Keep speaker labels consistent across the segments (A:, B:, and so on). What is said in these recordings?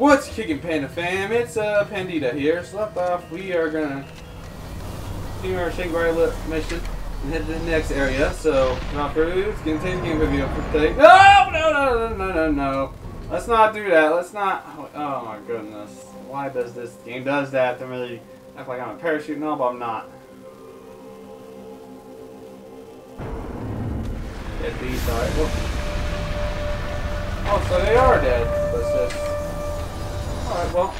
A: What's kicking Panda fam? It's uh, Pandita here. So left off, we are gonna do our Shanghai mission and head to the next area. So, ado, let's get into the game video for today. No, no, no, no, no, no, no. Let's not do that. Let's not. Oh my goodness. Why does this game does that to really act like I'm a parachute? No, but I'm not. Dead beast, alright. Oh, so they are dead. What's this? Alright, well.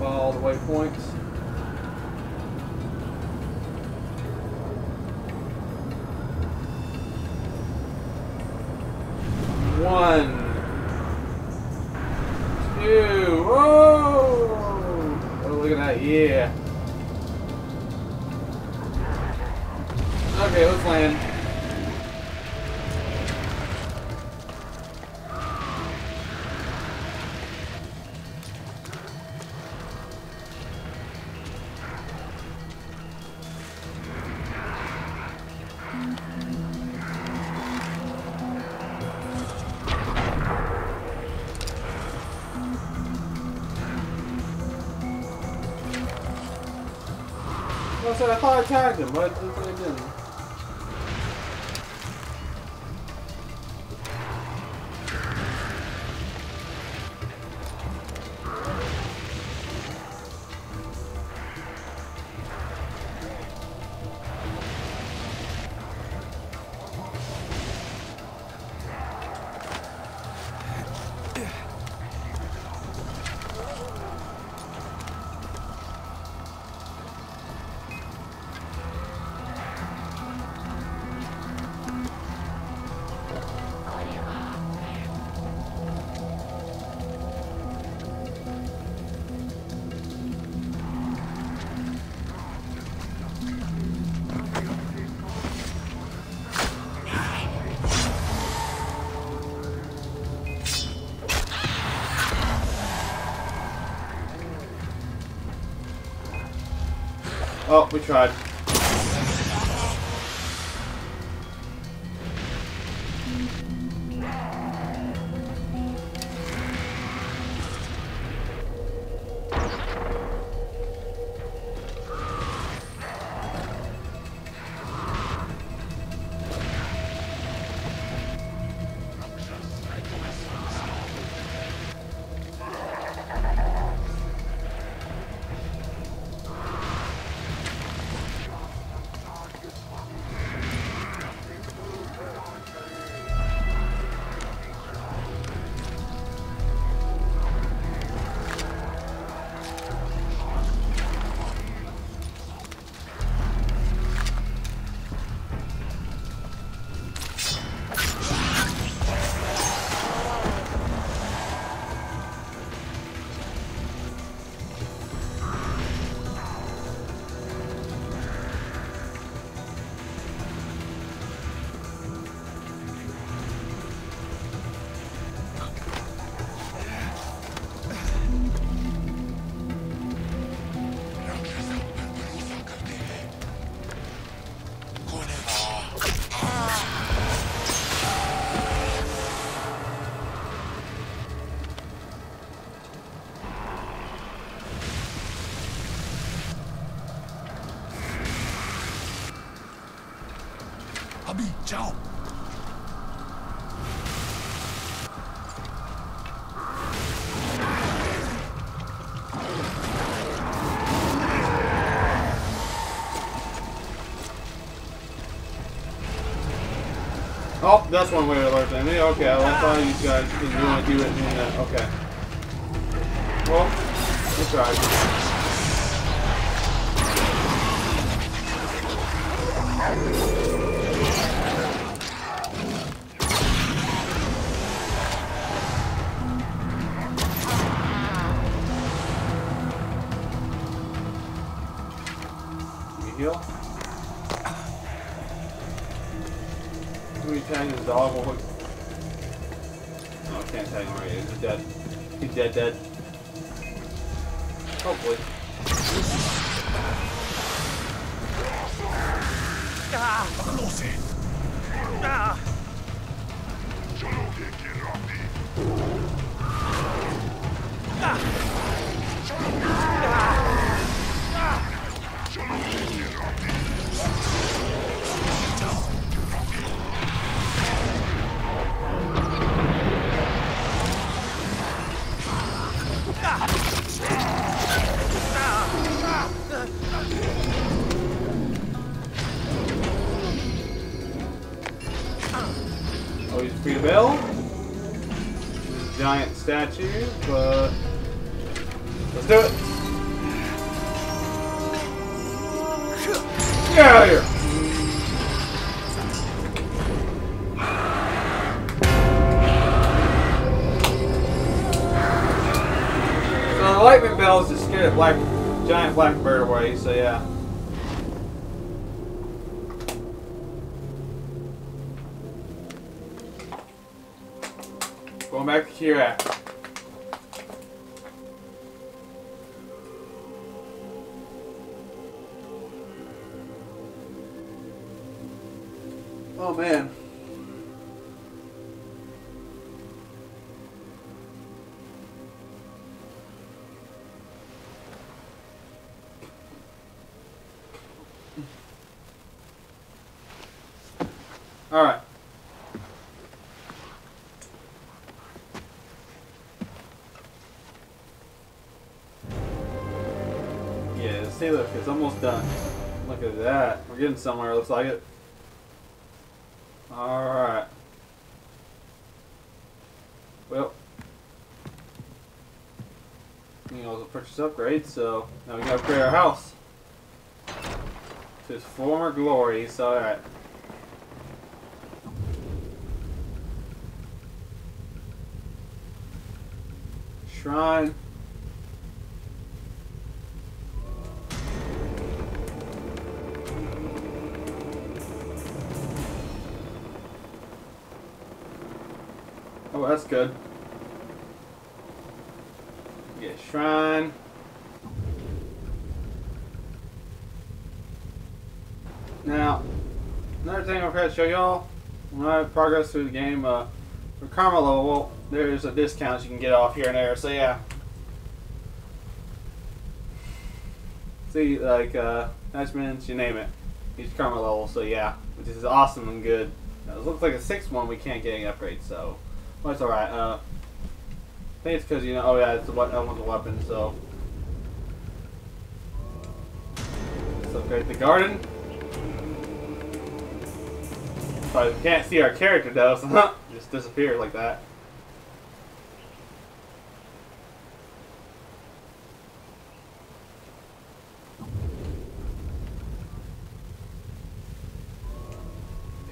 A: All the waypoints. I thought I tagged him, but I didn't. Oh, we tried.
B: Abi, ciao.
A: Oh, that's one way to alert them. Okay, I thought you guys didn't want to do it in that. Okay. Well, we tried. Heal? Who you tagging his dog? Well, no, oh, I can't tag him right. He's dead. He's dead, dead. Hopefully. Oh, ah. Ah. Lightning bells just scared a black, giant black bird away. So yeah. Going back to Kyrat. Oh man. See, look, it's almost done. Look at that. We're getting somewhere, looks like it. Alright. Well. You know, purchase upgrade, so now we gotta upgrade our house. To its former glory, so alright. Shrine. Oh, that's good. Get shrine. Now, another thing I forgot to show y'all. When I progress through the game, uh, for karma level, there's a discount you can get off here and there. So yeah. See, like uh, attachments, you name it. Each karma level. So yeah, which is awesome and good. Now, it looks like a sixth one we can't get any upgrades, so well, it's alright. Uh, I think it's because, you know, oh yeah, it's a, that one's a weapon, so. Let's upgrade the garden. But we can't see our character though, so just disappear like that.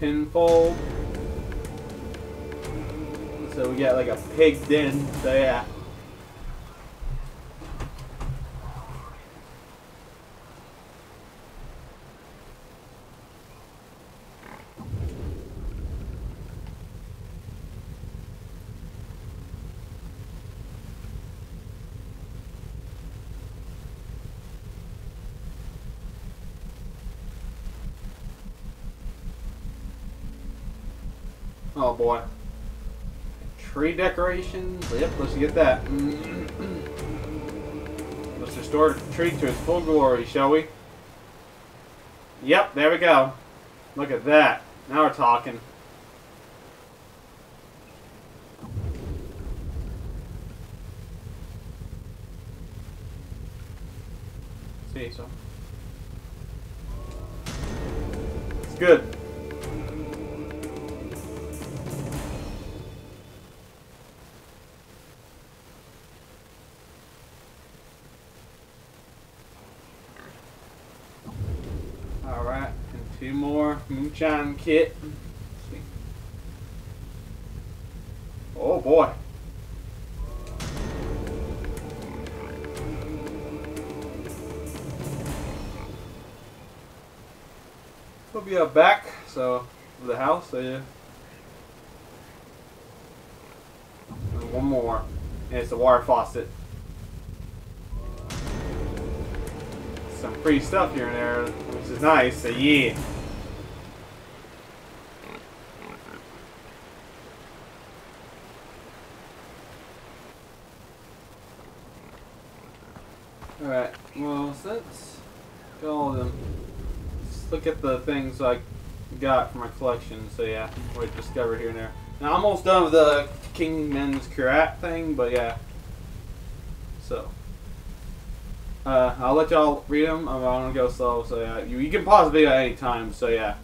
A: Pinfold. So we got like a pig den, so yeah. Oh boy. Tree decorations. Yep, let's get that. let's restore the tree to its full glory, shall we? Yep, there we go. Look at that. Now we're talking. See, so. It's good. More kit. Oh boy. We'll be up back, so the house, so yeah. One more. And it's the water faucet. some free stuff here and there, which is nice. So yeah. Alright, well, let's all of them. Let's look at the things I got for my collection. So, yeah, we discovered here and there. Now, I'm almost done with the Kingman's Kyrat thing, but yeah. So, uh, I'll let y'all read them. I'm gonna go slow, so yeah. You, you can pause the video at any time, so yeah.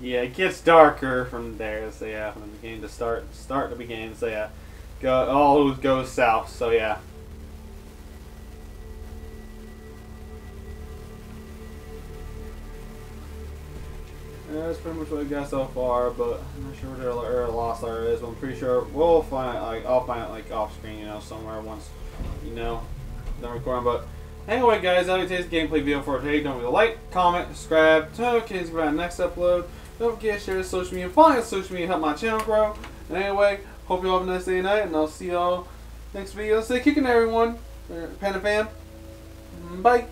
A: Yeah, it gets darker from there. So yeah, from the beginning to start, start to begin. So yeah, go all goes south. So yeah. Yeah, that's pretty much what I got so far, but I'm not sure where the the lost star is. But I'm pretty sure we'll find it. Like I'll find it like off screen, you know, somewhere once, you know, done recording. But anyway, guys, that was today's gameplay video for today. Don't forget to like, comment, subscribe, turn notifications about next upload. Don't forget to share this social media, follow on social media, help my channel grow. And anyway, hope you all have a nice day and night, and I'll see y'all next video. Stay kicking, everyone. Uh, Panda fam. Mm, bye.